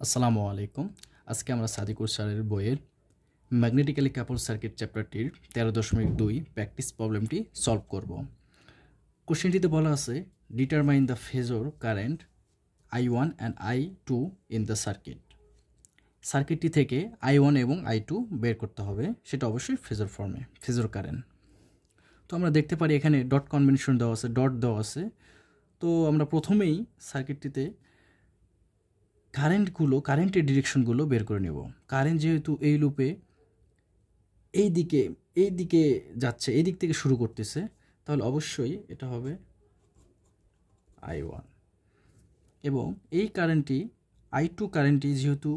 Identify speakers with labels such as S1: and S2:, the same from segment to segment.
S1: আসসালামু আলাইকুম। আজকে আমরা সাদিকুর স্যারের বইয়ের ম্যাগনেটিক্যালি কাপল সার্কিট চ্যাপ্টারটির তেরো দশমিক দুই প্র্যাকটিস প্রবলেমটি সলভ করব। কোশ্চেনটিতে বলা আছে, determine the phasor current I one and I two in the circuit. সার্কিটটি থেকে আই ওয়ান এবং আই টু বের করতে হবে, সেটা অবশ্যই ফেজর ফর্মে, ফেজর কারেন্ট। তো আমরা দেখতে পারি এখানে ডট কনভেনশন দেওয়া আছে, ডট দেওয়া আছে। তো আমরা প্রথমেই সার্কিটটিতে কারেন্টগুলো কারেন্টের ডিরেকশনগুলো বের করে নেব। কারেন্ট যেহেতু এই লুপে এই দিকে এই দিকে যাচ্ছে, এই দিক থেকে শুরু করতেছে, তাহলে অবশ্যই এটা হবে আই ওয়ান এবং এই কারেন্টটি আই টু কারেন্টটি যেহেতু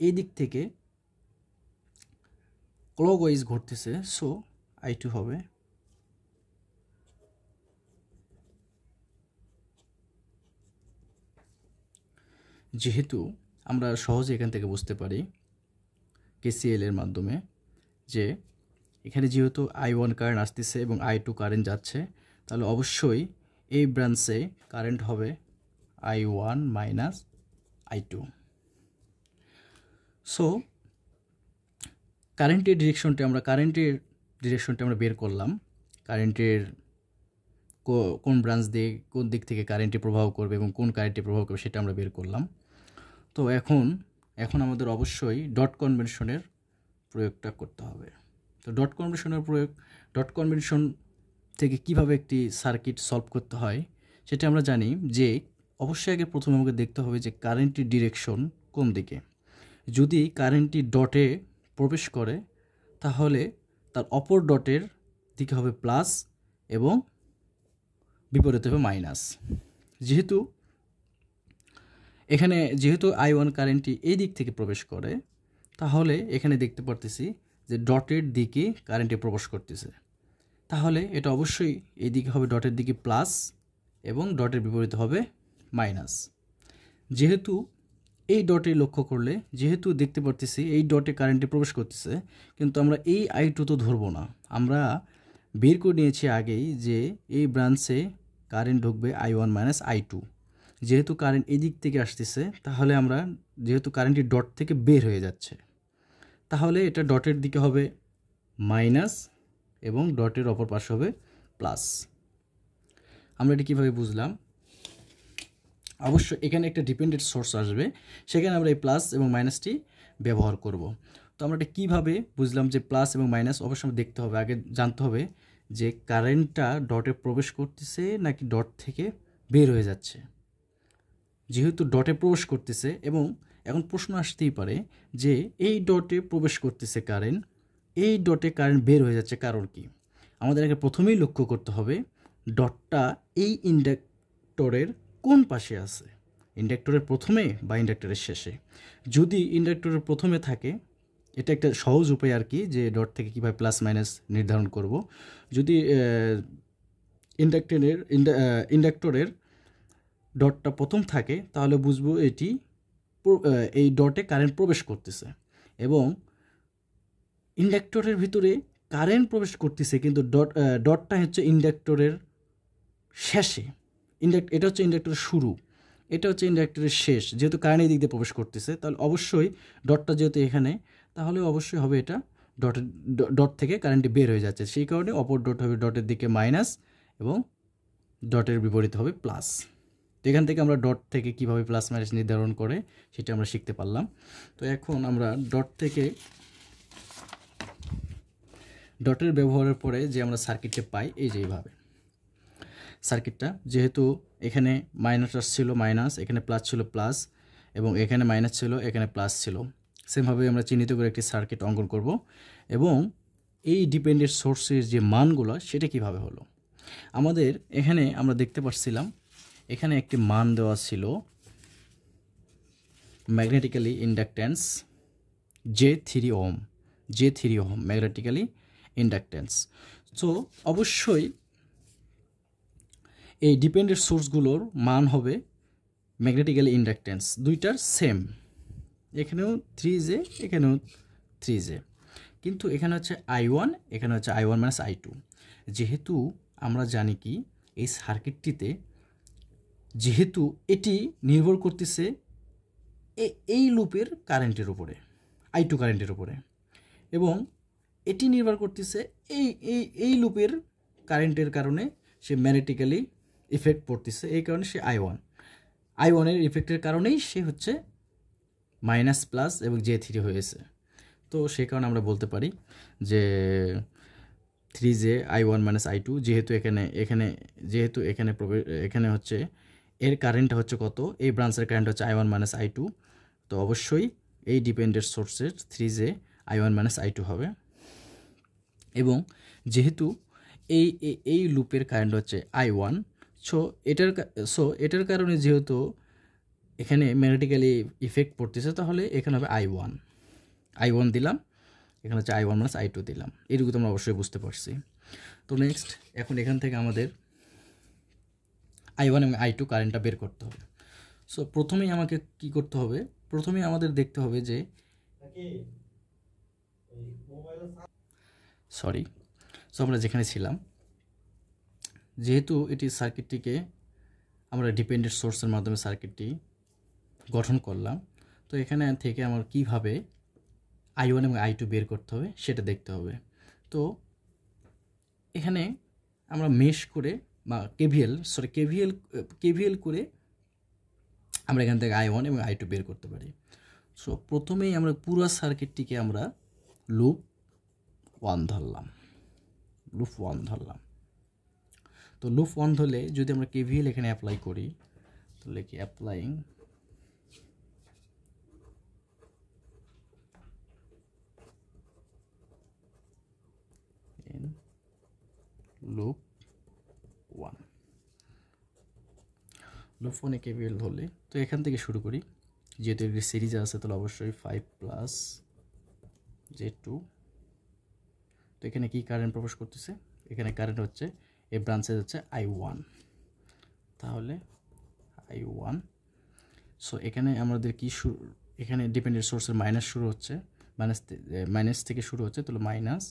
S1: এই দিক থেকে ক্লকওয়াইজ ঘটতেছে সো আই টু হবে যেহেতু আমরা সহজে এখান থেকে বুঝতে পারি কেসিএল এর মাধ্যমে যে এখানে যেহেতু আই ওয়ান কারেন্ট আসতেছে এবং আই টু কারেন্ট যাচ্ছে, তাহলে অবশ্যই এই ব্রাঞ্চে কারেন্ট হবে I one minus I two so কারেন্টের ডিরেকশনটা আমরা কারেন্টের ডিরেকশনটা আমরা বের করলাম। কারেন্টের কোন ব্রাঞ্চ দিয়ে কোন দিক থেকে কারেন্টে প্রভাব করবে এবং কোন কারেন্টে প্রভাব করবে সেটা আমরা বের করলাম। তো এখন এখন আমাদের অবশ্যই ডট কনভেনশনের প্রয়োগটা করতে হবে। তো ডট কনভেনশনের প্রয়োগ ডট কনভেনশন থেকে কীভাবে একটি সার্কিট সলভ করতে হয়, সেটা আমরা জানি যে অবশ্যই আগে প্রথমে আমাকে দেখতে হবে যে কারেন্টটির ডিরেকশন কোন দিকে। যদি কারেন্টটি ডটে প্রবেশ করে, তাহলে তার অপর ডটের দিকে হবে প্লাস এবং বিপরীত হবে মাইনাস যেহেতু এখানে যেহেতু আই ওয়ান কারেন্টটি এই দিক থেকে প্রবেশ করে, তাহলে এখানে দেখতে পারতেছি যে ডটের দিকে কারেন্টে প্রবেশ করতেছে। তাহলে এটা অবশ্যই এই দিকে হবে ডটের দিকে প্লাস এবং ডটের বিপরীত হবে মাইনাস যেহেতু এই ডটে লক্ষ্য করলে, যেহেতু দেখতে পারতেছি এই ডটে কারেন্টে প্রবেশ করতেছে, কিন্তু আমরা এই আই টু তো ধরবো না। আমরা বের করে নিয়েছি আগেই যে এই ব্রাঞ্চে কারেন্ট ঢুকবে I one minus I two যেহেতু কারেন্ট এই দিক থেকে আসতেছে, তাহলে আমরা যেহেতু কারেন্টটি ডট থেকে বের হয়ে যাচ্ছে, তাহলে এটা ডটের দিকে হবে মাইনাস এবং ডটের অপর পাশে হবে প্লাস আমরা এটা কীভাবে বুঝলাম? অবশ্য এখানে একটা ডিপেন্ডেন্ট সোর্স আসবে, সেখানে আমরা এই প্লাস এবং মাইনাসটি ব্যবহার করব। তো আমরা এটা কীভাবে বুঝলাম যে প্লাস এবং মাইনাস অবশ্যই দেখতে হবে, আগে জানতে হবে যে কারেন্টটা ডটে প্রবেশ করতেছে নাকি ডট থেকে বের হয়ে যাচ্ছে। যেহেতু ডটে প্রবেশ করতেছে এবং এখন প্রশ্ন আসতেই পারে যে এই ডটে প্রবেশ করতেছে কারেন্ট, এই ডটে কারেন্ট বের হয়ে যাচ্ছে কারণ কি? আমাদের আগে প্রথমেই লক্ষ্য করতে হবে ডটটা এই ইন্ডাক্টরের কোন পাশে আছে? ইন্ডাক্টরের প্রথমে বা ইন্ডাক্টরের শেষে? যদি ইন্ডাক্টরের প্রথমে থাকে, এটা একটা সহজ উপায় আর কি যে ডট থেকে কীভাবে প্লাস মাইনাস নির্ধারণ করব। যদি ইন্ডাক্টরের ইন্ডাক্টরের ডটটা প্রথম থাকে, তাহলে বুঝব এটি এই ডটে কারেন্ট প্রবেশ করতেছে। এবং ইন্ডাক্টরের ভিতরে কারেন্ট প্রবেশ করতেছে, কিন্তু ডট ডটটা হচ্ছে ইন্ডাক্টরের শেষে। ইন্ডাক্ট এটা হচ্ছে ইন্ডাক্টরের শুরু। এটা হচ্ছে ইন্ডাক্টরের শেষ। যেহেতু কারেন্ট এই দিক দিয়ে প্রবেশ করতেছে, তাহলে অবশ্যই ডটটা যেহেতু এখানে, তাহলে অবশ্যই হবে এটা ডটের ডট থেকে কারেন্টটি বের হয়ে যাচ্ছে। সেই কারণে অপর ডট হবে ডটের দিকে মাইনাস এবং ডটের বিপরীত হবে প্লাস। তো এখান থেকে আমরা ডট থেকে কীভাবে প্লাস মাইনাস নির্ধারণ করে সেটা আমরা শিখতে পারলাম। তো এখন আমরা ডট থেকে ডটের ব্যবহারের পরে যে আমরা সার্কিটটা পাই, এই যে এইভাবে। সার্কিটটা যেহেতু এখানে মাইনাস ছিল মাইনাস এখানে প্লাস ছিল প্লাস এবং এখানে মাইনাস ছিল, এখানে প্লাস ছিল। সেমভাবে আমরা চিহ্নিত করে একটি সার্কিট অঙ্কন করব, এবং এই ডিপেন্ডেন্ট সোর্সের যে মানগুলো, সেটা কীভাবে হলো? আমাদের এখানে আমরা দেখতে পাচ্ছিলাম এখানে একটি মান দেওয়া ছিল magnetically inductance J three ohm J three ohm magnetically inductance so অবশ্যই এই ডিপেন্ডেন্ট সোর্সগুলোর মান হবে ম্যাগনেটিক্যালি ইন্ডাকট্যান্স দুইটার সেম এখানেও থ্রি জে এখানেও থ্রি জে কিন্তু এখানে হচ্ছে আই ওয়ান এখানে হচ্ছে I one minus I two যেহেতু আমরা জানি কি, এই সার্কিটটিতে যেহেতু এটি নির্ভর করতেছে এই লুপের কারেন্টের উপরে আই টু কারেন্টের উপরে। এবং এটি নির্ভর করতেছে এই এই এই লুপের কারেন্টের কারণে সে ম্যাগনেটিক্যালি ইফেক্ট পড়তেছে, এই কারণে সে আই ওয়ান আই ওয়ানের ইফেক্টের কারণেই সে হচ্ছে মাইনাস প্লাস এবং জে থ্রি হয়েছে। তো সেই কারণে আমরা বলতে পারি যে three j I one minus I two যেহেতু এখানে এখানে, যেহেতু এখানে এখানে হচ্ছে এর কারেন্ট হচ্ছে কত? এই ব্রাঞ্চের কারেন্ট হচ্ছে I one minus I two তো অবশ্যই এই ডিপেন্ডেন্ট সোর্সের three j I one minus I two হবে। এবং যেহেতু এই, এই- লুপের কারেন্ট হচ্ছে আই ওয়ান সো এটার সো এটার কারণে যেহেতু এখানে ম্যাগনেটিক্যালি ইফেক্ট পড়তেছে, তাহলে এখানে হবে আই ওয়ান আই ওয়ান দিলাম, এখানে হচ্ছে I one minus I two দিলাম। এটুকু তোমরা অবশ্যই বুঝতে পারছি। তো নেক্সট এখন এখান থেকে আমাদের আই ওয়ান এবং আই টু কারেন্টটা বের করতে হবে। সো প্রথমেই আমাকে কি করতে হবে? প্রথমেই আমাদের দেখতে হবে যে সরি সো আমরা যেখানে ছিলাম, যেহেতু এটি সার্কিটটিকে আমরা ডিপেন্ডেন্ট সোর্সের মাধ্যমে সার্কিটটি গঠন করলাম, তো এখানে থেকে আমার কীভাবে আই ওয়ান এবং আই টু বের করতে হবে সেটা দেখতে হবে। তো, এখানে আমরা মেশ করে বা কেভিএল সরি কেভিএল কেভিএল করে আমরা এখান থেকে আই ওয়ান এবং আই টু বের করতে পারি। সো প্রথমেই আমরা পুরো সার্কিটটিকে আমরা লুপ ওয়ান ধরলাম। লুপ ওয়ান ধরলাম। তো লুপ ওয়ান ধরলে যদি আমরা কেভিএল এখানে অ্যাপ্লাই করি, তাহলে কি অ্যাপ্লাইং লুপ ওয়ানে কেবিএল ধরলে তো এখান থেকে শুরু করি। যেহেতু এর সিরিজ আছে, তাহলে অবশ্যই ফাইভ প্লাস জে টু তো এখানে কি কারেন্ট প্রবেশ করতেছে? এখানে কারেন্ট হচ্ছে এই ব্রাঞ্চে হচ্ছে আই ওয়ান তাহলে আই ওয়ান সো এখানে আমাদের কি শুরু, এখানে ডিপেন্ডেন্ট সোর্সের মাইনাস শুরু হচ্ছে মাইনাস মাইনাস থেকে শুরু হচ্ছে, তাহলে মাইনাস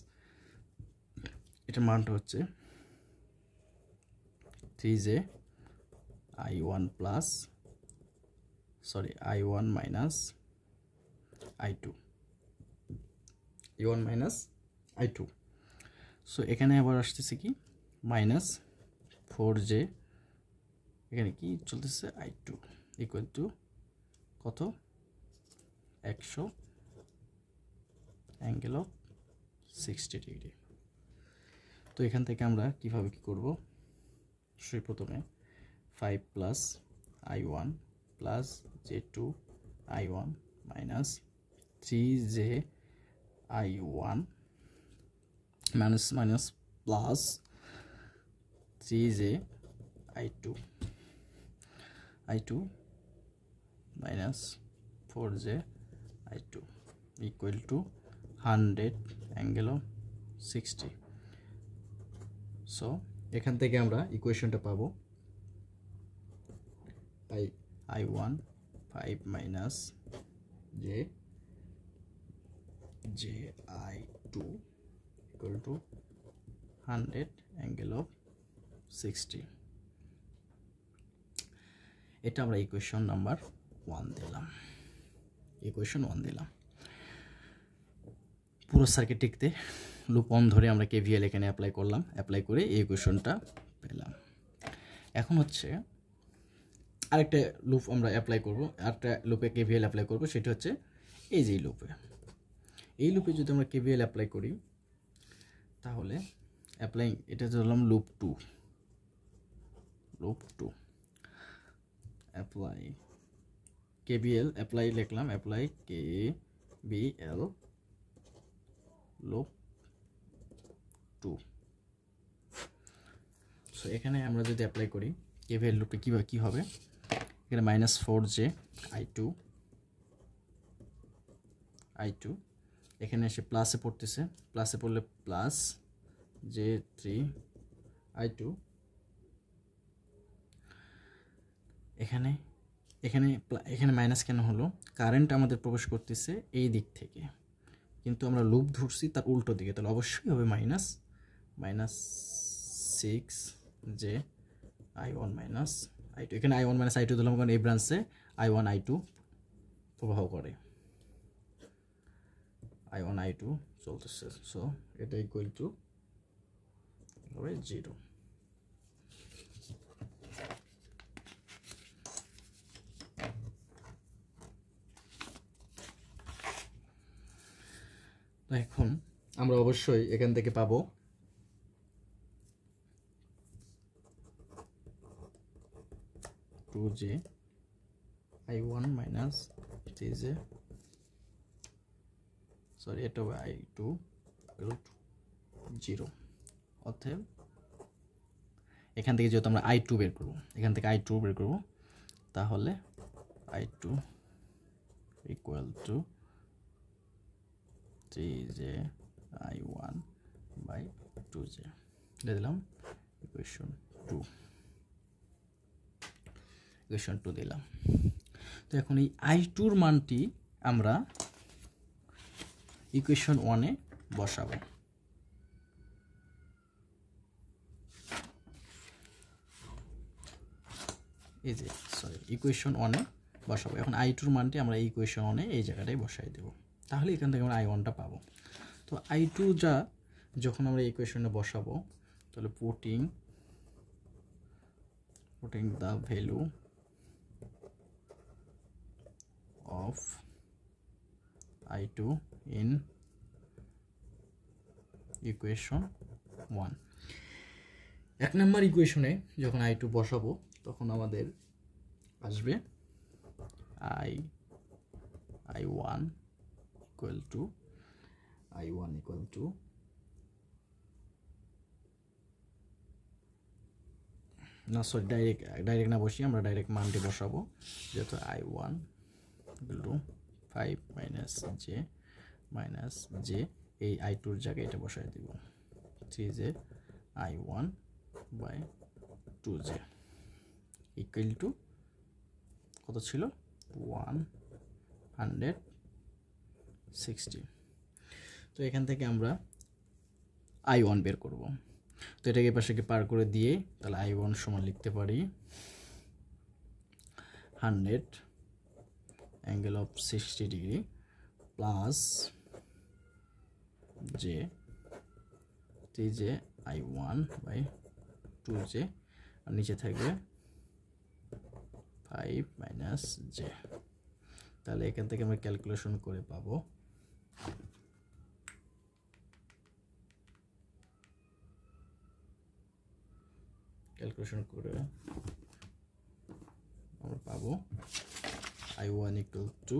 S1: এটার মানটা হচ্ছে three j I one plus sorry I one minus I two I one minus I two so এখানে আবার আসতেছে কি? মাইনাস ফোর জে এখানে কি চলতেছে? আই টু ইকুয়াল টু কত? একশো অ্যাঙ্গেল অফ সিক্সটি ডিগ্রি তো এখান থেকে আমরা কীভাবে কি করব? সেই প্রথমে five plus I one plus j two I one minus three j I one minus minus plus three j I two I two minus four j I two equal to hundred angle sixty so এখান থেকে আমরা ইকুয়েশনটা পাবো। I I one five minus j j I two equal to hundred angle of sixty এটা আমরা equation number one দিলাম। Equation one দিলাম। পুরো সার্কিটটিতে লুপ অন ধরে আমরা কেভিএল এখানে অ্যাপ্লাই করলাম। অ্যাপ্লাই করে এই ইকুয়েশনটা পেলাম। এখন হচ্ছে আরেকটা লুপ আমরা অ্যাপ্লাই করব, আরেকটা লুপে কেভিএল অ্যাপ্লাই করব, সেটা হচ্ছে এই যে লুপে এই লুপে যদি আমরা কেভিএল অ্যাপ্লাই করি, তাহলে অ্যাপ্লাই এটা ধরলাম loop two loop two apply KVL apply লিখলাম apply K VL loop two so এখানে আমরা যদি অ্যাপ্লাই করি কেভিএল লুপটা কীভাবে কী হবে? এখানে minus four j I two I two এখানে এসে প্লাসে পড়তেছে। প্লাসে পড়লে plus j three I two এখানে এখানে এখানে মাইনাস কেন হলো? কারেন্ট আমাদের প্রবেশ করতেছে এই দিক থেকে। কিন্তু আমরা লুপ ধরছি তার উল্টো দিকে, তাহলে অবশ্যই হবে minus minus six j I one minus I two এখানে I one minus I two দিলাম, কারণ এই ব্রাঞ্চে আই ওয়ান আই টু প্রবাহ করে। আই ওয়ান আই টু চলতেছে। সো এটা ইকুয়াল টু হবে জিরো এখন আমরা অবশ্যই এখান থেকে পাবো two j I one minus three j sorry এটা হবে আই টু জিরো অতএব এখান থেকে যেহেতু আমরা আই টু বের করব, এখান থেকে আই টু বের করব, তাহলে I two equal to three j I one by two j দিলাম ইকুয়েশন টু ইকুয়েশন টু দিলাম। তো এখন এই আই টুর মানটি আমরা ইকুয়েশন ওয়ানে বসাবো। এই যে সরি ইকুয়েশন ওয়ানে বসাবো। এখন আই টুর মানটি আমরা ইকুয়েশন ওয়ানে এই জায়গাটায় বসাই দেবো। তাহলে এখান থেকে আমরা আই ওয়ানটা পাবো। তো আই টু যা, যখন আমরা ইকুয়েশনে বসাবো, তাহলে putting putting the value I two in equation one এক নম্বর ইকুয়েশনে যখন আই টু বসাবো, তখন আমাদের আসবে I I one equal to I one equal to না সরি ডাইরেক্ট ডাইরেক্ট না বসিয়ে আমরা ডাইরেক্ট মানটি বসাবো, যেহেতু I one two five minus j minus j এই আই টুর জায়গায় এটা বসাই দিব। Three j I one by two j equal to কত ছিল? ওয়ান হান্ড্রেড সিক্সটি তো এখান থেকে আমরা আই ওয়ান বের করব। তো এটাকে পাশে পার করে দিয়ে তাহলে আই ওয়ান সমান লিখতে পারি। Hundred degree plus j three j I one by two j আর নিচে থাকবে ফাইভ মাইনাস জে তাহলে এখান থেকে আমরা ক্যালকুলেশন করে পাবো। ক্যালকুলেশন করে আমরা পাবো I one equal to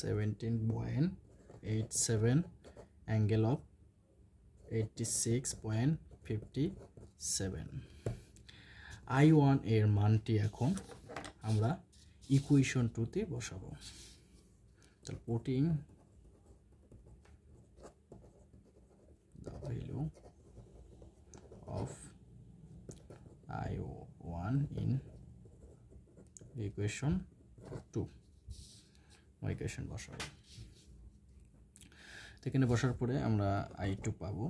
S1: seventeen point eight seven angle of eighty six point fifty seven I ওয়ানের মানটি এখন আমরা ইকুয়েশন টুতে বসাবো। তাহলে putting value of I one in equation two equation বসাবো। এখানে বসার পরে আমরা আই টু পাবো।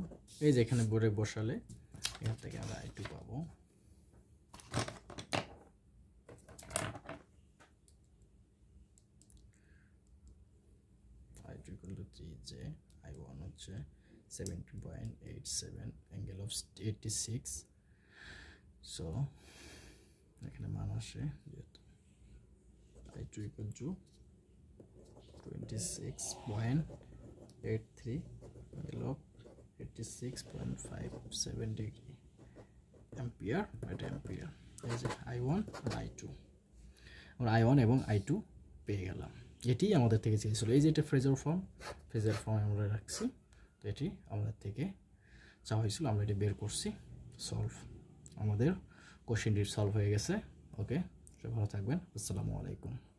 S1: এই যে এখানে বোর্ডে বসালে, এখান থেকে আমরা আই টু পাবো। I two three j I one হচ্ছে seventeen point eight seven angle of eighty six so এখানে মান আসে যেহেতু I two equal to twenty six point eight three angle of eighty six point five seven degree ampere এটা ampere এই যে I one আর I two আমরা I one এবং আই টু পেয়ে গেলাম। এটি আমাদের থেকে চেয়েছিল। এই যে এটা ফ্রেজার ফর্ম ফ্রেজার ফর্ম আমরা রাখছি। তো এটি আমাদের থেকে চাওয়া হয়েছিল, আমরা এটি বের করছি। সলভ। আমাদের কোশ্চেনটি সলভ হয়ে গেছে। ওকে? ভালো থাকবেন। আসসালামু আলাইকুম।